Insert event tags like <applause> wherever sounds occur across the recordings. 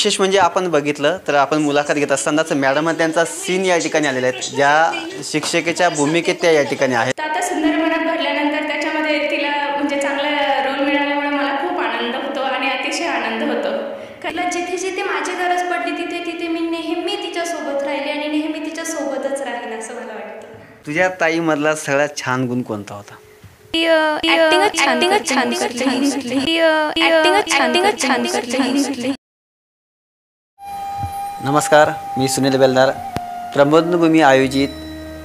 विशेष म्हणजे आपण बघितलं तर आपण मुलाखत घेत असतानाच मॅडम त्यांचा सीन या ठिकाणी आलेला आहेत ज्या शिक्षकेच्या भूमिकेत त्या या ठिकाणी आहेत. तर आता सुंदर मनात भरल्यानंतर त्याच्यामध्ये तिला म्हणजे चांगला रोल मिळाल्यामुळे मला खूप आनंद होतो आणि अतिशय आनंद होतो. तिला जिथे जिथे माझी गरज पडली तिथे तिथे मी नेहमी तिच्यासोबत राहिली आणि नेहमी तिच्यासोबतच राहील असं मला वाटतं. तुझ्या ताईमधला सगळ्यात छान गुण कोणता होता? छान छान करते. नमस्कार मी सुनील बेलदार. प्रबोधनभूमी आयोजित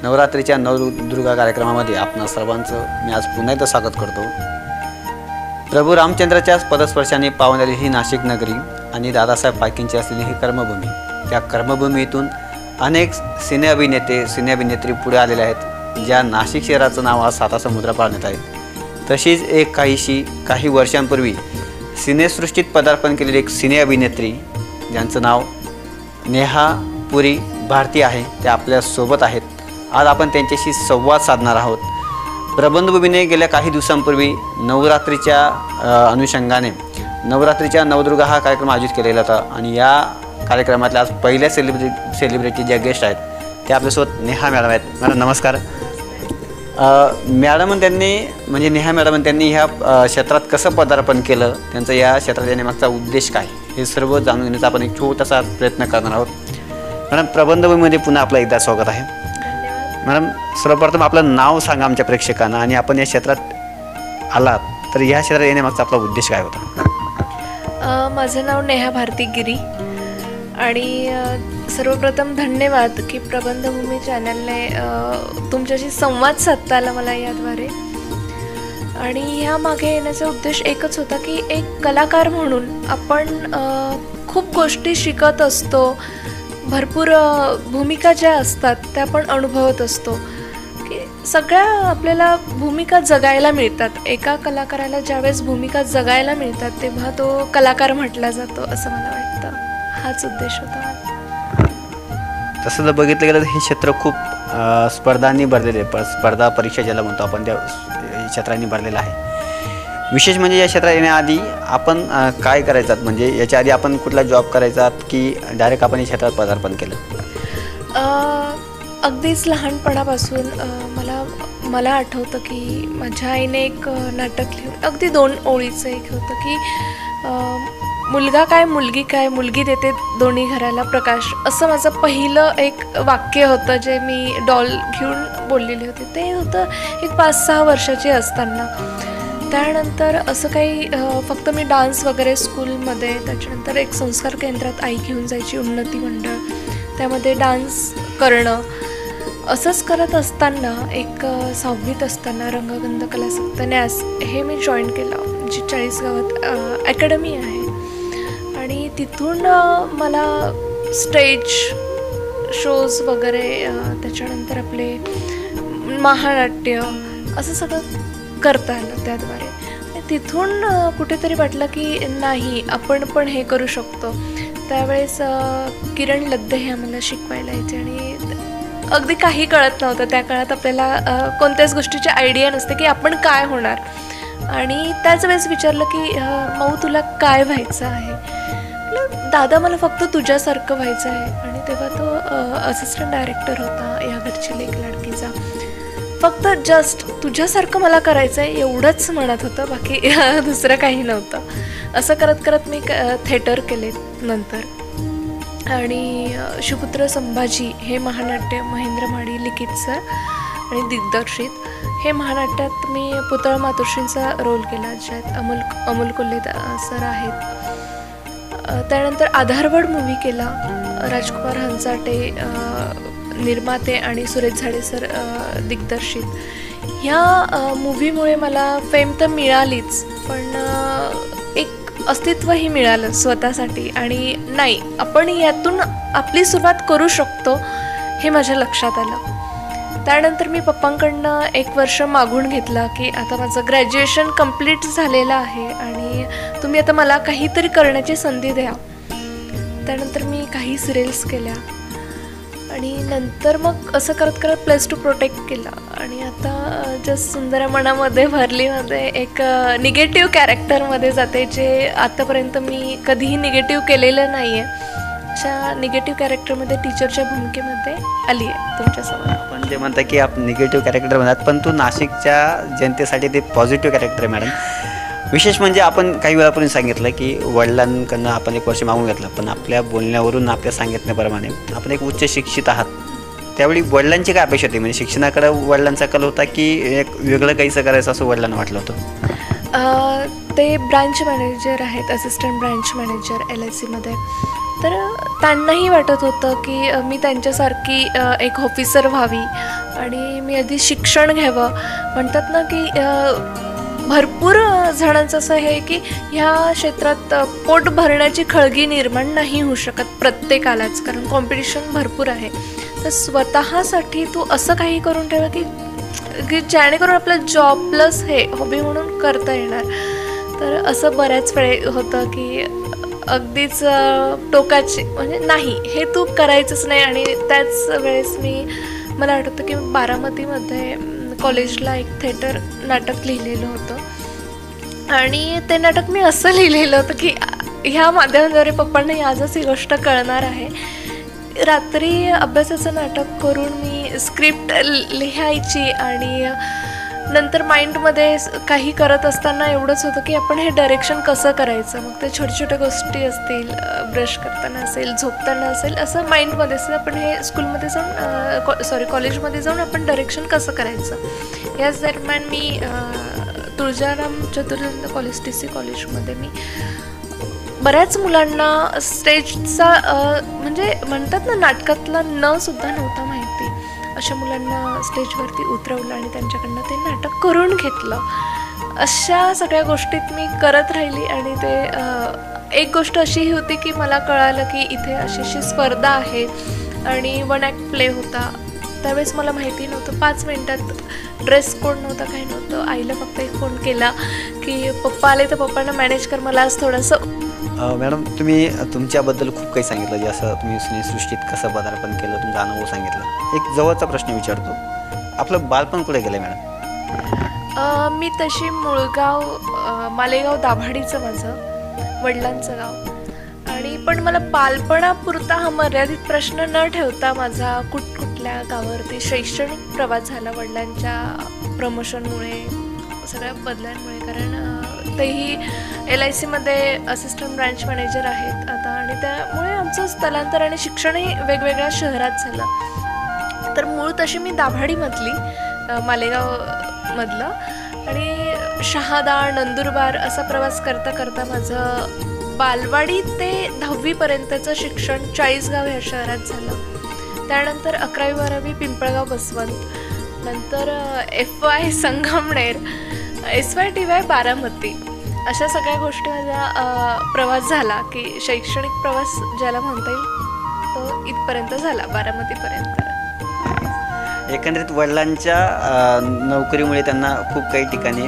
नवरात्रीच्या नवदुर्गा कार्यक्रमामध्ये आपणा सर्वांचं मी आज पुन्हा एकदा स्वागत करतो. प्रभू रामचंद्राच्या पदस्पर्शाने पावलेली ही नाशिक नगरी आणि दादासाहेब फाळकेंची असलेली ही कर्मभूमी त्या कर्मभूमीतून अनेक सिने अभिनेते सिने अभिनेत्री पुढे आलेले आहेत ज्या नाशिक शहराचं नाव आज साता समुद्र पाळण्यात आहे. तशीच एक काहीशी काही वर्षांपूर्वी सिनेसृष्टीत पदार्पण केलेली एक सिने अभिनेत्री ज्यांचं नाव नेहा पुरी भारती आहे त्या आपल्यासोबत आहेत. आज आपण त्यांच्याशी संवाद साधणार आहोत. प्रबंधभूमीने गेल्या काही दिवसांपूर्वी नवरात्रीच्या अनुषंगाने नवरात्रीच्या नवदुर्गा हा कार्यक्रम आयोजित केलेला होता आणि या कार्यक्रमातल्या आज पहिल्या सेलिब्रिटी सेलिब्रिटी ज्या गेस्ट आहेत त्या आपल्यासोबत नेहा मॅडम आहेत. मॅडम नमस्कार. मॅडम त्यांनी म्हणजे नेहा मॅडम त्यांनी ह्या क्षेत्रात कसं पदार्पण केलं? त्यांचा या क्षेत्रात येण्यामागचा उद्देश काय? हे सर्व जाणून घेण्याचा आपण एक छोटासा प्रयत्न करणार आहोत. मॅडम प्रबंधभूमीमध्ये पुन्हा आपलं एकदा स्वागत आहे. मॅडम सर्वप्रथम आपलं नाव सांगा आमच्या प्रेक्षकांना आणि आपण या क्षेत्रात आलात तर या क्षेत्रात येण्यामागचा आपला उद्देश काय होता? माझं नाव नेहा भारती गिरी आणि सर्वप्रथम धन्यवाद की प्रबंधभूमी चॅनलने तुमच्याशी संवाद साधता आला मला याद्वारे. आणि ह्या मागे येण्याचा उद्देश एकच होता की एक कलाकार म्हणून आपण खूप गोष्टी शिकत असतो. भरपूर भूमिका ज्या असतात त्या आपण अनुभवत असतो. की सगळ्या आपल्याला भूमिका जगायला मिळतात. एका कलाकाराला ज्यावेळेस भूमिका जगायला मिळतात तेव्हा तो कलाकार म्हटला जातो असं मला वाटतं. हाच उद्देश होता तसं जर बघितलं गेलं तर हे क्षेत्र खूप स्पर्धांनी भरलेले आहे. स्पर्धा परीक्षा ज्याला म्हणतो आपण त्या क्षेत्रांनी भरलेलं आहे. विशेष म्हणजे या क्षेत्रात येण्याआधी आपण काय करायचात? म्हणजे याच्या आधी आपण कुठला जॉब करायचात की डायरेक्ट आपण या क्षेत्रात पदार्पण केलं? अगदीच लहानपणापासून मला मला आठवतं की माझ्या आईने एक नाटक लिहून अगदी दोन ओळीचं एक होतं की मुलगा काय मुलगी काय मुलगी देते दोन्ही घराला प्रकाश. असं माझं पहिलं एक वाक्य होतं जे मी डॉल घेऊन बोललेली होती. ते होतं एक पाच सहा वर्षाची असताना. त्यानंतर असं काही फक्त मी डान्स वगैरे स्कूलमध्ये त्याच्यानंतर एक संस्कार केंद्रात आई घेऊन जायची उन्नती मंडळ त्यामध्ये डान्स करणं. असंच करत असताना एक सहावीत असताना रंगगंध कला सप्त न्यास हे मी जॉईन केलं जी चाळीसगावात अकॅडमी आहे. तिथून मला स्टेज शोज वगैरे त्याच्यानंतर आपले महानाट्य असं सगळं करता आलं त्याद्वारे. तिथून कुठेतरी वाटलं की नाही आपण पण हे करू शकतो. त्यावेळेस किरण लद्दे हे आम्हाला शिकवायला यायचे आणि अगदी काही कळत नव्हतं. त्या काळात आपल्याला कोणत्याच गोष्टीची आयडिया नसते की आपण काय होणार. आणि त्याच वेळेस विचारलं की अ, माऊ तुला काय व्हायचं आहे? दादा मला फक्त तुझ्यासारखं व्हायचं आहे. आणि तेव्हा तो असिस्टंट डायरेक्टर होता या घरची लेख लाडकीचा. फक्त जस्ट तुझ्यासारखं मला करायचं आहे एवढंच म्हणत होतं बाकी <laughs> दुसरं काही नव्हतं. असं करत करत मी थेटर केले नंतर. आणि अ, शिवपुत्र संभाजी हे महानाट्य महेंद्र माडी लिखित सर आणि दिग्दर्शित. हे महानाट्यात मी पुतळा मातोश्रींचा रोल केला ज्यात अमोल अमोल कोल्हे सर आहेत. त्यानंतर आधारवड मूवी केला. राजकुमार हंचाटे निर्माते आणि सुरेश झाडे सर दिग्दर्शित. ह्या मूवीमुळे मला फेम तर मिळालीच पण एक अस्तित्वही मिळालं स्वतःसाठी. आणि नाही आपण यातून आपली सुरुवात करू शकतो हे माझ्या लक्षात आलं. त्यानंतर मी पप्पांकडनं एक वर्ष मागून घेतला की आता माझं ग्रॅज्युएशन कंप्लीट झालेलं आहे आणि तुम्ही आता मला काहीतरी करण्याची संधी द्या. त्यानंतर मी काही सिरियल्स केल्या. आणि नंतर मग असं करत करत प्लेस टू प्रोटेक्ट केला. आणि आता जस्ट सुंदर मनामध्ये भरलीमध्ये एक निगेटिव्ह कॅरेक्टरमध्ये जाते जे आतापर्यंत मी कधीही निगेटिव्ह केलेलं नाही आहे अशा निगेटिव्ह कॅरेक्टरमध्ये टीचरच्या भूमिकेमध्ये आली आहे तुमच्यासमोर आपण जे म्हणता की आपण निगेटिव्ह कॅरेक्टर म्हणतात पण तू नाशिकच्या जनतेसाठी ते पॉझिटिव्ह कॅरेक्टर आहे मॅडम विशेष म्हणजे आपण काही वेळापूर्वी सांगितलं की वडिलांकडनं आपण एक वर्ष मागून घेतलं पण आपल्या बोलण्यावरून आपल्या सांगितण्याप्रमाणे आपण एक उच्च शिक्षित आहात. त्यावेळी वडिलांची काय अपेक्षा होती? म्हणजे शिक्षणाकडे वडिलांचा कल होता की एक वेगळं काहीचं करायचं असं वडिलांना वाटलं होतं? ते ब्रांच मॅनेजर आहेत assistant branch manager L I सीमध्ये तर त्यांनाही वाटत होतं की मी त्यांच्यासारखी एक ऑफिसर व्हावी. आणि मी आधी शिक्षण घ्यावं. म्हणतात ना की भरपूर जणांचं असं आहे की ह्या क्षेत्रात पोट भरण्याची खळगी निर्माण नाही होऊ शकत प्रत्येकालाच कारण कॉम्पिटिशन भरपूर आहे. तर स्वतःसाठी तू असं काही करून ठेवा की की जेणेकरून आपलं जॉब प्लस हे हॉबी म्हणून करता येणार. तर असं बऱ्याच वेळे होतं की अगदीच टोकाचे. म्हणजे नाही हे तू करायचंच नाही आणि त्याच वेळेस मी मला आठवतं की बारामतीमध्ये कॉलेजला एक थिएटर नाटक लिहिलेलं होतं. आणि ते नाटक मी असं लिहिलेलं होतं की ह्या माध्यमाद्वारे पप्पांना आजच ही गोष्ट कळणार आहे. रात्री अभ्यासाचं नाटक करून मी स्क्रिप्ट लिहायची आणि नंतर माइंडमध्ये काही करत असताना एवढंच होतं की आपण हे डायरेक्शन कसं करायचं? मग ते छोट्या छोट्या गोष्टी असतील ब्रश करताना असेल झोपताना असेल असं माइंडमध्ये असेल आपण हे स्कूलमध्ये जाऊन सॉरी कॉलेजमध्ये जाऊन आपण डायरेक्शन कसं करायचं? याच दरम्यान मी Tuljaram Chaturved college T C कॉलेजमध्ये मी बऱ्याच मुलांना स्टेजचा म्हणजे म्हणतात ना नाटकातला न सुद्धा नव्हता माहिती. अशा मुलांना स्टेजवरती उतरवलं आणि त्यांच्याकडनं ते नाटक करून घेतलं. अशा सगळ्या गोष्टीत मी करत राहिली आणि ते एक गोष्ट अशीही होती की मला कळालं की इथे अशी अशी स्पर्धा आहे आणि वन ॲक्ट प्ले होता. त्यावेळेस मला माहिती नव्हतं. पाच मिनटात ड्रेस कोड नव्हता काही नव्हतं. आईला फक्त एक फोन केला की पप्पा आले तर पप्पांना मॅनेज कर. मला आज थोडंसं मॅडम तुम्ही तुमच्याबद्दल खूप काही सांगितलं जसं तुम्ही सिनेसृष्टीत कसं पदार्पण केलं तुमचा अनुभव सांगितला. एक जवळचा प्रश्न विचारतो. आपलं बालपण कुठे गेलं मॅडम? मी तशी मुळगाव मालेगाव दाभाडीचं माझं वडिलांचं गाव. आणि पण मला बालपणापुरता हा मर्यादित प्रश्न न ठेवता माझा कुठकुठल्या गावावरती शैक्षणिक प्रवास झाला वडिलांच्या प्रमोशनमुळे. सगळ्या बदलांमुळे कारण तेही एल आय सीमध्ये असिस्टंट ब्रँच मॅनेजर आहेत आता आणि त्यामुळे आमचं स्थलांतर आणि शिक्षणही वेगवेगळ्या शहरात झालं. तर मूळ तशी मी दाभाडीमधली मालेगावमधलं आणि शहादा नंदुरबार असा प्रवास करता करता माझं बालवाडी ते दहावीपर्यंतचं शिक्षण चाळीसगाव ह्या शहरात झालं. त्यानंतर अकरावी बारावी पिंपळगाव बसवंत नंतर F Y Sangamner S Y T Y Baramati अशा सगळ्या गोष्टी माझा प्रवास झाला की शैक्षणिक प्रवास ज्याला म्हणता येईल तो इथपर्यंत झाला बारामतीपर्यंत. एकंदरीत वडिलांच्या नोकरीमुळे त्यांना खूप काही ठिकाणी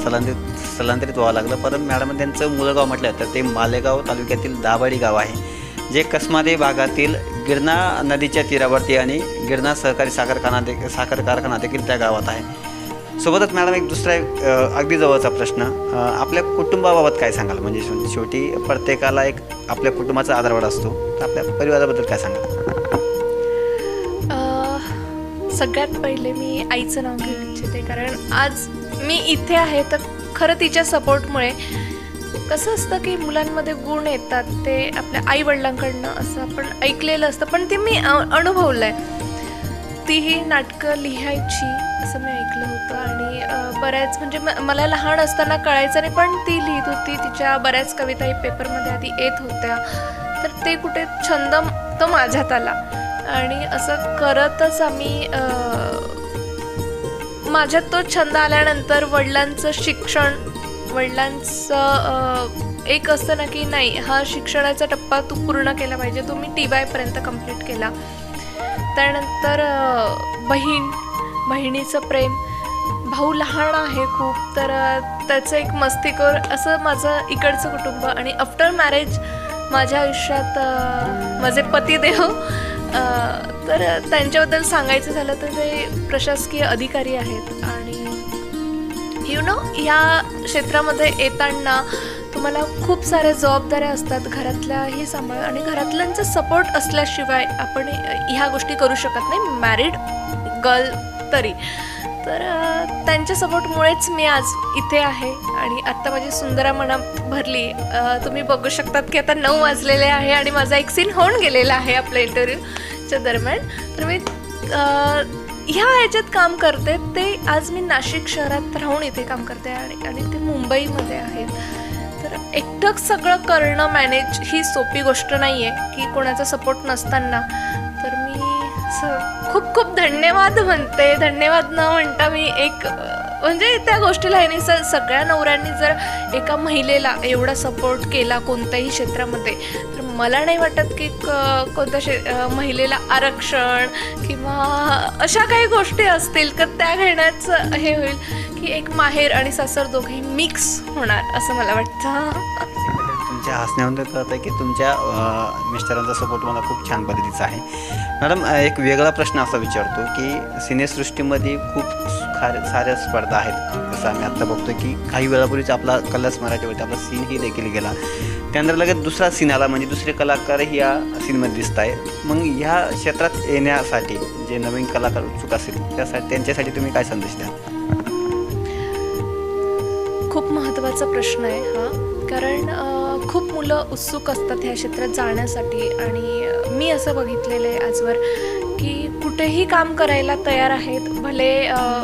स्थलांतरित स्थलांतरित व्हावं लागलं. परंतु मॅडम त्यांचं मूळगाव म्हटलं तर ते मालेगाव तालुक्यातील दाभाडी गाव आहे जे कसमादे भागातील गिरणा नदीच्या तीरावरती आणि गिरणा सहकारी साखर कारखाना दे साखर कारखाना देखील त्या गावात आहे. सोबतच मॅडम एक दुसरा एक अगदी जवळचा प्रश्न. आपल्या कुटुंबाबाबत काय सांगाल? म्हणजे शेवटी प्रत्येकाला एक आपल्या कुटुंबाचा आधारवाड असतो. तर आपल्या परिवाराबद्दल काय सांगाल? सगळ्यात पहिले मी आईचं नाव घेऊ इच्छिते. कारण आज मी इथे आहे तर खरं तिच्या सपोर्टमुळे कसं असतं की मुलांमध्ये गुण येतात ते आपल्या आई वडिलांकडनं असं आपण ऐकलेलं असतं. पण ते मी अनुभवलं आहे तीही नाटकं लिहायची असं मी ऐकलं होतं. आणि बऱ्याच म्हणजे म- मला लहान असताना कळायचं नाही पण ती लिहित होती. तिच्या बऱ्याच कविताही पेपरमध्ये आधी येत होत्या. तर ते कुठे छंद तो माझ्यात आला. आणि असं करतच आम्ही माझ्यात तो छंद आल्यानंतर वडिलांचं शिक्षण वडिलांचं एक असतं ना की नाही हा शिक्षणाचा टप्पा तू पूर्ण केला पाहिजे. तो मी टी वायपर्यंत कंप्लीट केला. त्यानंतर बहीण बहिणीचं प्रेम. भाऊ लहान आहे खूप तर त्याचं एक मस्तीखोर असं माझं इकडचं कुटुंब आणि आफ्टर मॅरेज माझ्या आयुष्यात माझे पतिदेव तर त्यांच्याबद्दल सांगायचं झालं तर ते प्रशासकीय अधिकारी आहेत. आणि यु नो ह्या क्षेत्रामध्ये येताना तुम्हाला खूप साऱ्या जबाबदाऱ्या असतात घरातल्याही सांभाळ आणि घरातल्यांचा सपोर्ट असल्याशिवाय आपण ह्या गोष्टी करू शकत नाही. मॅरिड गर्ल तरी. तर त्यांच्या सपोर्टमुळेच मी आज इथे आहे आणि आत्ता माझी सुंदरा मना भरली. तुम्ही बघू शकतात की आता नऊ वाजलेले आहे आणि माझा एक सीन होऊन गेलेला आहे आपल्या इंटरव्ह्यूच्या दरम्यान. तर मी ह्या ह्याच्यात काम करते. ते आज मी नाशिक शहरात राहून इथे काम करते आणि आणि ते मुंबईमध्ये आहेत तर एकटं सगळं करणं मॅनेज ही सोपी गोष्ट नाही आहे की कोणाचा सपोर्ट नसताना. तर मी स खूप खूप धन्यवाद म्हणते. धन्यवाद न म्हणता मी एक म्हणजे त्या गोष्टीला ह्याने स सगळ्या नवऱ्यांनी जर एका महिलेला एवढा सपोर्ट केला कोणत्याही क्षेत्रामध्ये तर मला नाही वाटत की क कोणत्या शे महिलेला आरक्षण किंवा अशा काही गोष्टी असतील तर त्या घेण्याचं हे होईल. की एक माहेर आणि सासर दोघे मिक्स होणार असं मला वाटतं. तुमच्या हसण्यावर कळत आहे की तुमच्या मिस्टरांचा सपोर्ट मला खूप छान पद्धतीचा आहे. मॅडम एक वेगळा प्रश्न असा विचारतो की सिनेसृष्टीमध्ये खूप खार साऱ्या स्पर्धा आहेत. जसं आम्ही आत्ता बघतो की काही वेळापूर्वीच आपला कलर्स मराठीवरती आपला सीनही देखील गेला. त्यानंतर लगेच दुसरा सीन आला म्हणजे दुसरे कलाकारही या सीनमध्ये दिसत आहे मग ह्या क्षेत्रात येण्यासाठी जे नवीन कलाकार उत्सुक असेल त्यासाठी त्यांच्यासाठी तुम्ही काय संदेश द्या महत्त्वाचा प्रश्न आहे हा. कारण खूप मुलं उत्सुक असतात ह्या क्षेत्रात जाण्यासाठी आणि मी असं बघितलेलं आहे आजवर की कुठेही काम करायला तयार आहेत भले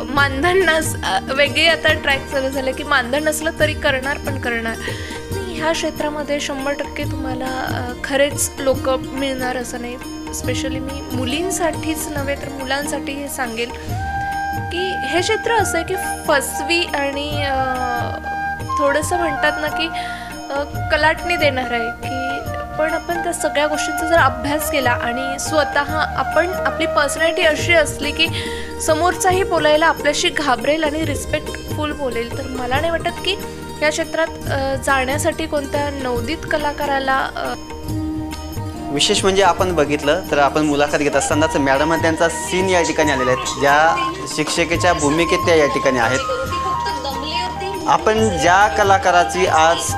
मानधन नस वेगळी आता ट्रॅक चालू झालं की मानधन नसलं तरी करणार पण करणार. ह्या क्षेत्रामध्ये शंभर टक्के तुम्हाला खरेच लोक मिळणार असं नाही. स्पेशली मी मुलींसाठीच नव्हे तर मुलांसाठी हे सांगेल की हे क्षेत्र असं आहे की फसवी आणि थोडंसं म्हणतात ना की कलाटणी देणार आहे की पण आपण त्या सगळ्या गोष्टींचा जर अभ्यास केला आणि स्वतः आपण आपली पर्सनॅलिटी अशी असली की समोरचाही बोलायला आपल्याशी घाबरेल आणि रिस्पेक्टफुल बोलेल तर मला नाही वाटत की या क्षेत्रात जाण्यासाठी कोणत्या नवोदित कलाकाराला विशेष म्हणजे आपण बघितलं तर आपण मुलाखत घेत असतानाच मॅडम त्यांचा सीन या ठिकाणी आलेला आहेत ज्या शिक्षकेच्या भूमिकेत त्या या ठिकाणी आहेत. आपण ज्या कलाकाराची आज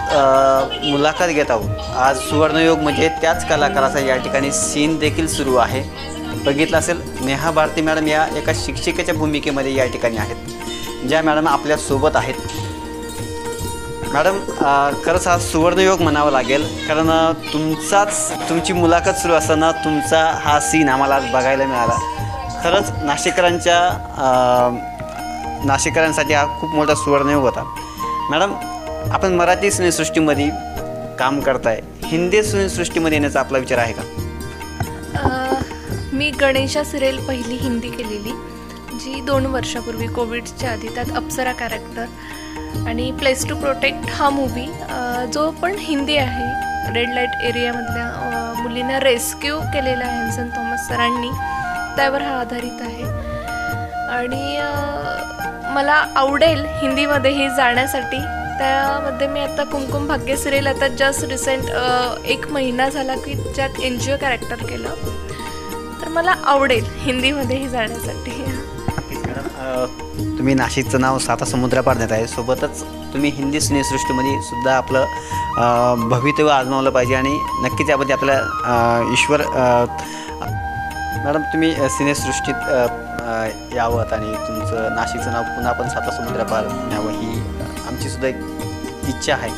मुलाखत घेत आहोत आज सुवर्णयोग म्हणजे त्याच कलाकाराचा या ठिकाणी सीन देखील सुरू आहे. बघितलं असेल नेहा भारती मॅडम या एका शिक्षिकेच्या भूमिकेमध्ये या ठिकाणी आहेत ज्या मॅडम आपल्यासोबत आहेत. मॅडम खरंच हा सुवर्णयोग म्हणावा लागेल कारण तुमचाच तुमची मुलाखत सुरू असताना तुमचा हा सीन आम्हाला आज बघायला मिळाला. खरंच नाशिकरांच्या अ, नाशिकरांसाठी हा खूप मोठा सुवर्णयोग होता. मॅडम आपण मराठी सिनेसृष्टीमध्ये काम करताय. हिंदी सिनेसृष्टीमध्ये येण्याचा आपला विचार आहे का? मी गणेशा सिरियल पहिली हिंदी केलेली जी दोन वर्षापूर्वी कोविडच्या आधी त्यात अप्सरा कॅरेक्टर आणि प्लेस टू प्रोटेक्ट हा मूवी जो पण हिंदी आहे रेड लाइट एरियामधल्या मुलींना रेस्क्यू केलेला आहे हॅन्सन थॉमस सरांनी त्यावर हा आधारित आहे. आणि मला आवडेल हिंदीमध्येही जाण्यासाठी. त्यामध्ये मी आता कुमकुम भाग्य सिरियल आता जस्ट रिसेंट एक महिना झाला की ज्यात एन जी ओ कॅरेक्टर केलं. तर मला आवडेल हिंदीमध्येही जाण्यासाठी. तुम्ही नाशिकचं नाव साता समुद्रापार देत आहे सोबतच तुम्ही हिंदी सिनेसृष्टीमध्ये सुद्धा आपलं भवितव्य आजमावलं पाहिजे आणि नक्कीच यामध्ये आपल्या ईश्वर मॅडम तुम्ही सिनेसृष्टीत यावत यावं आणि तुमचं नाशिकचं नाव पुन्हा आपण साता समुद्रापार न्यावं ही आमची सुद्धा एक इच्छा आहे.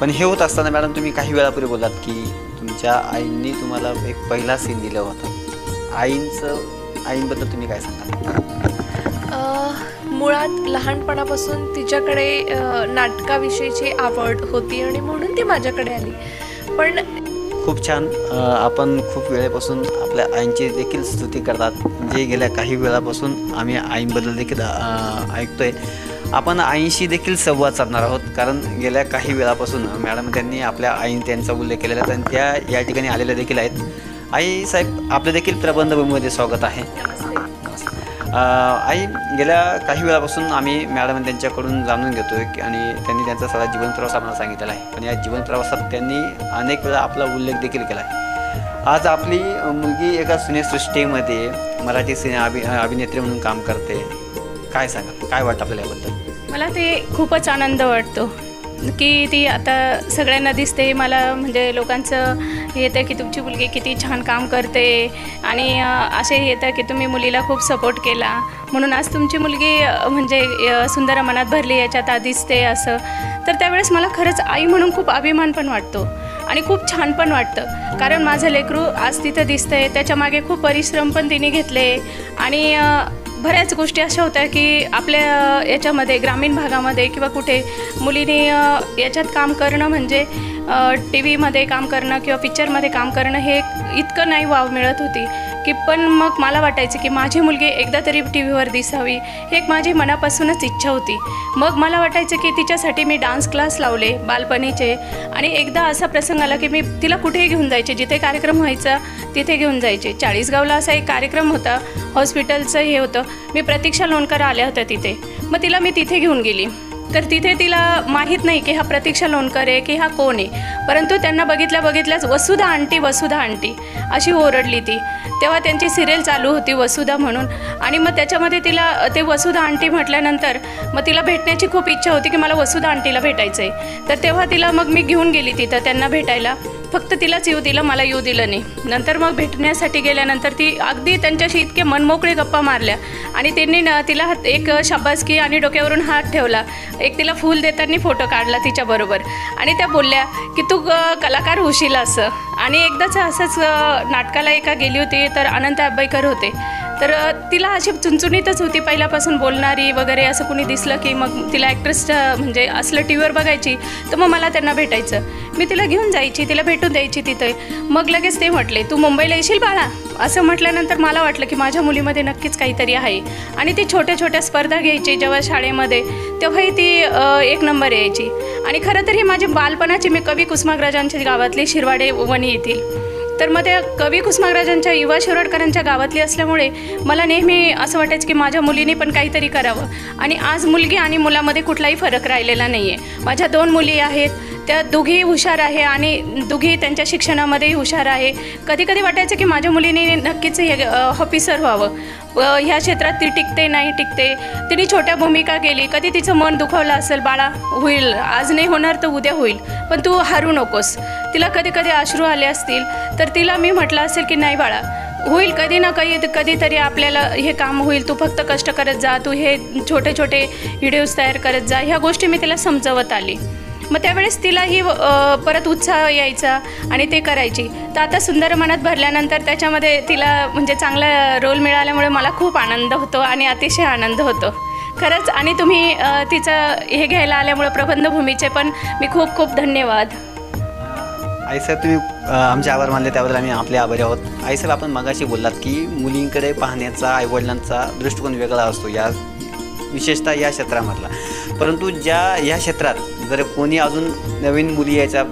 पण हे होत असताना मॅडम तुम्ही काही वेळापूर्वी बोललात की तुमच्या आईंनी तुम्हाला एक पहिला सीन दिला होता. आईंचं आईंबद्दल तुम्ही काय सांगाल? मुळात लहानपणापासून तिच्याकडे नाटकाविषयीची आवड होती आणि म्हणून ती माझ्याकडे आली. पण खूप छान आपण खूप वेळेपासून आपल्या आईंची देखील स्तुती करतात. जे गेल्या काही वेळापासून आम्ही आईंबद्दल देखील ऐकतो ऐकतोय. आपण आईंशी देखील संवाद साधणार आहोत. कारण गेल्या काही वेळापासून मॅडम त्यांनी आपल्या आईन त्यांचा उल्लेख केलेला आहे. आणि त्या या ठिकाणी आलेल्या देखील आहेत. आई साहेब आपलं देखील प्रबंधभूमीमध्ये स्वागत आहे. आई गेल्या काही वेळापासून आम्ही मॅडम त्यांच्याकडून जाणून घेतो आहे की आणि त्यांनी त्यांचा सगळा जीवन प्रवास आम्हाला सांगितलेला आहे. पण या जीवन प्रवासात त्यांनी अनेक वेळा आपला उल्लेख देखील केला आहे. आज आपली मुलगी एका सिनेसृष्टीमध्ये मराठी सिने अभि अभिनेत्री म्हणून काम करते. काय सांगा काय वाटतं आपल्याला याबद्दल? मला ते खूपच आनंद वाटतो. की ती आता सगळ्यांना दिसते मला म्हणजे लोकांचं येतं की तुमची मुलगी किती छान काम करते आणि असे येतं की तुम्ही मुलीला खूप सपोर्ट केला. म्हणून आज तुमची मुलगी म्हणजे सुंदर मनात भरली याच्यात आ दिसते असं. तर त्यावेळेस मला खरंच आई म्हणून खूप अभिमान पण वाटतो आणि खूप छान पण वाटतं. कारण माझं लेकरू आज तिथं दिसतंय त्याच्यामागे खूप परिश्रम पण तिने घेतले आणि बऱ्याच गोष्टी अशा होत्या की आपल्या याच्यामध्ये ग्रामीण भागामध्ये किंवा कुठे मुलीने याच्यात काम करणं म्हणजे टी व्हीमध्ये काम करणं किंवा पिक्चरमध्ये काम करणं हे इतकं नाही वाव मिळत होती. की पण मग मला वाटायचं की माझी मुलगी एकदा तरी टी व्हीवर दिसावी हे एक माझी मनापासूनच इच्छा होती. मग मला वाटायचं की तिच्यासाठी मी डान्स क्लास लावले बालपणीचे आणि एकदा असा प्रसंग आला की मी तिला कुठेही घेऊन जायचे जिथे कार्यक्रम व्हायचा तिथे घेऊन जायचे. चाळीसगावला असा एक कार्यक्रम होता हॉस्पिटलचं हे होतं. मी प्रतीक्षा लोणकर आल्या होत्या तिथे. मग तिला मी तिथे घेऊन गेली. तर तिथे तिला माहीत नाही की हा प्रतीक्षा लोणकर आहे की हा कोण आहे. परंतु त्यांना बघितल्या बघितल्याच वसुधा आंटी वसुधा आंटी अशी ओरडली ती. तेव्हा त्यांची सिरियल चालू होती वसुधा म्हणून. आणि मग त्याच्यामध्ये तिला ते वसुधा आंटी म्हटल्यानंतर मग तिला भेटण्याची खूप इच्छा होती की मला वसुधा आंटीला भेटायचं आहे तर तेव्हा तिला मग मी घेऊन गेली तिथं त्यांना भेटायला. फक्त तिलाच येऊ दिलं मला येऊ दिलं नाही. नंतर मग भेटण्यासाठी गेल्यानंतर ती अगदी त्यांच्याशी इतके मनमोकळे गप्पा मारल्या. आणि त्यांनी न तिला हात एक शाबासकी आणि डोक्यावरून हात ठेवला. एक तिला फूल देताना फोटो काढला तिच्याबरोबर आणि त्या बोलल्या की तू ग- कलाकार होशील असं. आणि एकदाच असंच नाटकाला एका गेली होती तर अनंत आबाईकर होते. तर तिला अशी चुणचुणीतच होती पहिल्यापासून बोलणारी वगैरे असं कुणी दिसलं की मग तिला ॲक्ट्रेस म्हणजे असलं टी व्हीवर बघायची तर मग मला त्यांना भेटायचं. मी तिला घेऊन जायची तिला भेटून द्यायची तिथे. मग लगेच ते म्हटले तू मुंबईला येशील बाळा? असं म्हटल्यानंतर मला वाटलं की माझ्या मुलीमध्ये नक्कीच काहीतरी आहे. आणि ती छोट्या छोट्या स्पर्धा घ्यायची जेव्हा शाळेमध्ये तेव्हाही ती एक नंबर यायची. आणि खरं तर ही माझी बालपणाची मी कवी कुसुमाग्रजांच्या गावातली शिरवाडे वणी येथील तर मग त्या कवी कुसुमाग्रजांच्या युवा शिरोडकरांच्या गावातली असल्यामुळे मला नेहमी असं वाटायचं की माझ्या मुलीने पण काहीतरी करावं. आणि आज मुलगी आणि मुलामध्ये कुठलाही फरक राहिलेला नाही आहे माझ्या दोन मुली आहेत. त्या दोघीही हुशार आहे आणि दोघी त्यांच्या शिक्षणामध्येही हुशार आहे. कधी कधी वाटायचं की माझ्या मुलीने नक्कीच हे ऑफिसर व्हावं. ह्या क्षेत्रात ती टिकते नाही टिकते. तिने छोट्या भूमिका केली. कधी तिचं मन दुखावलं असेल बाळा होईल. आज नाही होणार तर उद्या होईल. पण तू हारू नकोस. तिला कधी कधी अश्रू आले असतील तर तिला मी म्हटलं असेल की नाही बाळा होईल कधी ना कधी कधीतरी आपल्याला हे काम होईल. तू फक्त कष्ट करत जा. तू हे छोटे छोटे व्हिडिओज तयार करत जा. ह्या गोष्टी मी तिला समजवत आली. मग त्यावेळेस तिलाही परत उत्साह यायचा आणि ते करायची. तर आता सुंदर मनात भरल्यानंतर त्याच्यामध्ये तिला म्हणजे चांगला रोल मिळाल्यामुळे मला खूप आनंद होतो आणि अतिशय आनंद होतो. खरंच आणि तुम्ही तिचं हे घ्यायला आल्यामुळे प्रबंधभूमीचे पण मी खूप खूप धन्यवाद. आईसाहेब तुम्ही आमचे आभार मानले. त्याबद्दल आम्ही आपले आभारी आहोत. आईसाहेब आपण मगाशी बोललात की मुलींकडे पाहण्याचा आईवडिलांचा दृष्टिकोन वेगळा असतो या विशेषतः या क्षेत्रामधला. परंतु ज्या या क्षेत्रात जर कोणी अजून नवीन मुली यायचा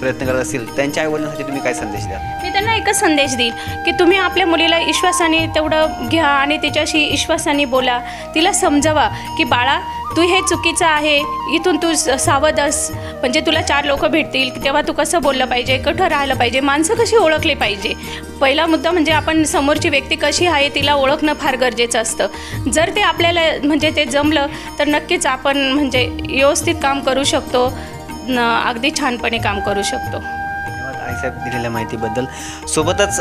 प्रयत्न करत असतील त्यांच्या आईवडिलांसाठी तुम्ही काय संदेश द्या मी त्यांना एकच संदेश देईल की तुम्ही आपल्या मुलीला विश्वासाने तेवढं घ्या आणि तिच्याशी विश्वासाने बोला. तिला समजावा की बाळा तू हे चुकीचं आहे इथून तू स- सावध अस. म्हणजे तुला चार लोक भेटतील तेव्हा तू कसं बोललं पाहिजे कुठं राहिलं पाहिजे माणसं कशी ओळखली पाहिजे? पहिला मुद्दा म्हणजे आपण समोरची व्यक्ती कशी आहे तिला ओळखणं फार गरजेचं असतं. जर ते आपल्याला म्हणजे ते जमलं तर नक्कीच आपण म्हणजे व्यवस्थित काम करू शकतो न अगदी छानपणे काम करू शकतो. साहेब दिलेल्या माहितीबद्दल. सोबतच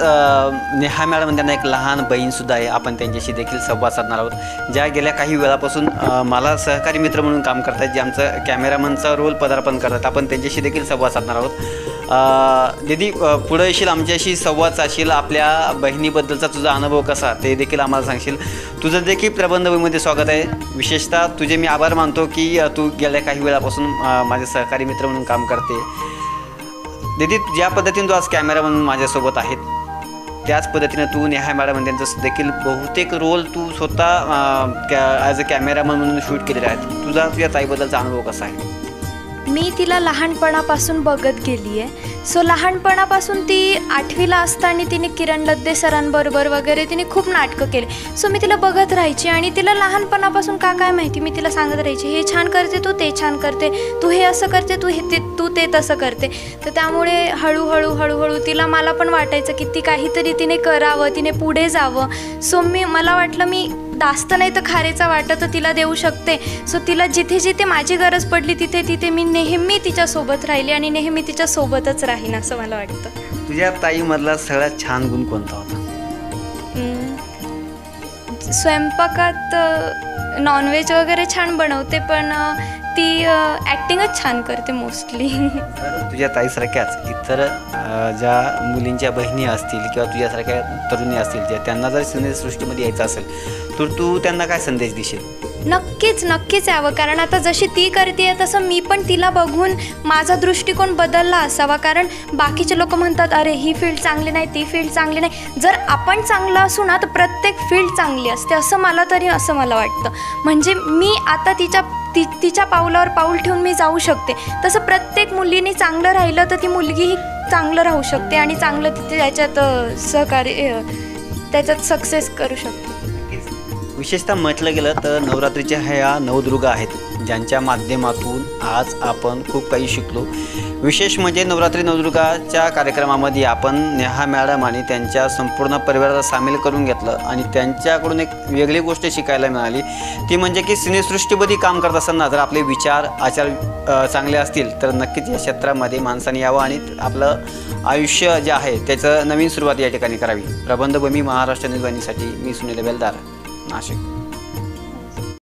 नेहा मॅडम त्यांना एक लहान बहीणसुद्धा आहे. आपण त्यांच्याशी देखील संवाद साधणार आहोत. ज्या गेल्या काही वेळापासून मला सहकारी मित्र म्हणून काम करतात जे आमचं कॅमेरामनचा रोल पदार्पण करतात. आपण त्यांच्याशी देखील संवाद साधणार आहोत. अ, दीदी पुढं येशील आमच्याशी संवाद साधशील. आपल्या बहिणीबद्दलचा तुझा अनुभव कसा ते देखील आम्हाला सांगशील. तुझं देखील प्रबंधभूमीमध्ये स्वागत आहे. विशेषतः तुझे मी आभार मानतो की तू गेल्या काही वेळापासून माझे सहकारी मित्र म्हणून काम करते. दीदी ज्या पद्धतीने तू आज कॅमेरा म्हणून माझ्यासोबत आहेत त्याच पद्धतीनं तू नेहा मॅडम त्यांचं देखील बहुतेक रोल तू स्वतः ॲज अ कॅमेरामन म्हणून शूट केलेला आहे. तुझा तुझ्या ताईबद्दलचा अनुभव कसा आहे? मी तिला लहानपणापासून बघत गेली आहे सो लहानपणापासून ती आठवीला असताना तिने किरण लद्दे सरांबरोबर वगैरे तिने खूप नाटकं केले. सो मी तिला बघत राहायची आणि तिला लहानपणापासून का काय माहिती? मी तिला सांगत राहायची हे छान करते तू ते छान करते. तू हे असं करते तू हे ते तू ते तसं करते. तर त्यामुळे हळूहळू हळूहळू तिला मला पण वाटायचं की ती काहीतरी तिने करावं तिने पुढे जावं. सो मी मला वाटलं मी दास्त नाही तर खारेचा वाटा तर तिला देऊ शकते. सो तिला जिथे जिथे माझी गरज पडली तिथे तिथे मी नेहमी तिच्यासोबत राहिली आणि नेहमी तिच्यासोबतच राहीन असं मला वाटतं. तुझ्या ताईमधला सगळ्यात छान गुण कोणता होता. स्वयंपाकात नॉनव्हेज वगैरे छान बनवते पण ती ॲक्टिंगच छान करते मोस्टली <laughs> तुझ्या ताईसारख्याच इतर अ, ज्या मुलींच्या बहिणी असतील किंवा तुझ्यासारख्या तरुणी असतील ज्या त्यांना जर सिनेसृष्टीमध्ये यायचं असेल तर तू त्यांना काय संदेश देशील? नक्कीच नक्कीच यावं. कारण आता जशी ती करते तसं मी पण तिला बघून माझा दृष्टिकोन बदलला असावा. कारण बाकीचे लोक म्हणतात अरे ही फील्ड चांगली नाही ती फील्ड चांगली नाही. जर आपण चांगलं असू ना तर प्रत्येक फील्ड चांगली असते. असं मला तरी असं मला वाटतं. म्हणजे मी आता तिच्या ती तिच्या पावलावर पाऊल ठेवून मी जाऊ शकते. तसं प्रत्येक मुलीने चांगलं राहिलं तर ती मुलगीही चांगलं राहू शकते आणि चांगलं तिथे त्याच्यात सहकार्य त्याच्यात सक्सेस करू शकते. विशेषतः म्हटलं गेलं तर नवरात्रीच्या ह्या नवदुर्गा आहेत ज्यांच्या माध्यमातून आज आपण खूप काही शिकलो. विशेष म्हणजे नवरात्री नवदुर्गाच्या कार्यक्रमामध्ये आपण नेहा मॅडम आणि त्यांच्या संपूर्ण परिवाराला सामील करून घेतलं आणि त्यांच्याकडून एक वेगळी गोष्ट शिकायला मिळाली. ती म्हणजे की सिनेसृष्टीमध्ये काम करत असताना जर आपले विचार आचार चांगले असतील तर नक्कीच या क्षेत्रामध्ये माणसाने यावं आणि आपलं आयुष्य जे आहे त्याचं नवीन सुरुवात या ठिकाणी करावी. प्रबंधभूमी महाराष्ट्र निर्वाणीसाठी मी सुनील बेलदार. नाशिक